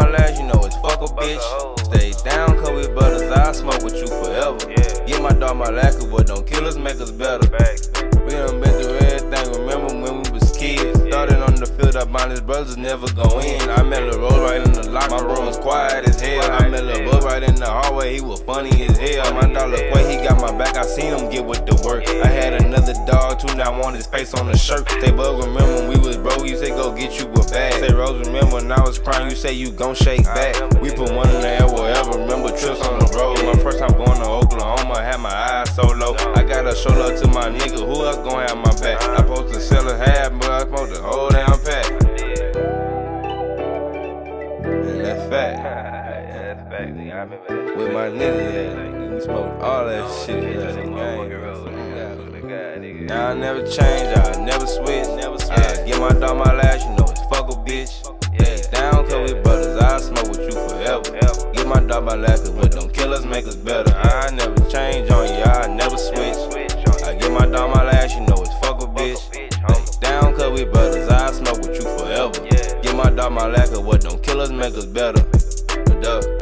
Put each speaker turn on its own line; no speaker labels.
my last, you know it's fuck a bitch. Stay down, cause we brothers, I'll smoke with you forever. Get my dog my cause what don't kill us make us better. We done been through everything, remember when we was kids. Started on the field, up on his brothers never go in. I met Lil Rose right in the locker My room was quiet as hell. I met Lil Bub right in the hallway, he was funny as hell. My dog look way, he got my back, I seen him get with the work. I had another dog too, now I want his face on the shirt. Say Bug, remember when we was broke, you say go get you a bag. Say Rose, remember when I was crying, you say you gon' shake back. We put one in the air, whatever. Remember trips on the road. My first time going to Oklahoma, had my eyes so low. I gotta show love to my nigga, who else gon' have my back? I supposed to sell a half, but I supposed to hold down pack. And that's fact. With my nigga, yeah, we smoked all that shit. Yeah, Now I never change, I never switch. Never switch. Uh, get my dog my last, you know forever. Get my last, cause what don't kill us make us better. I never change on you, I never switch. I get my dog my last, you know it's fuck a bitch. Stay down cause we brothers, I smoke with you forever. Get my dog my cause what don't kill us make us better. Uh,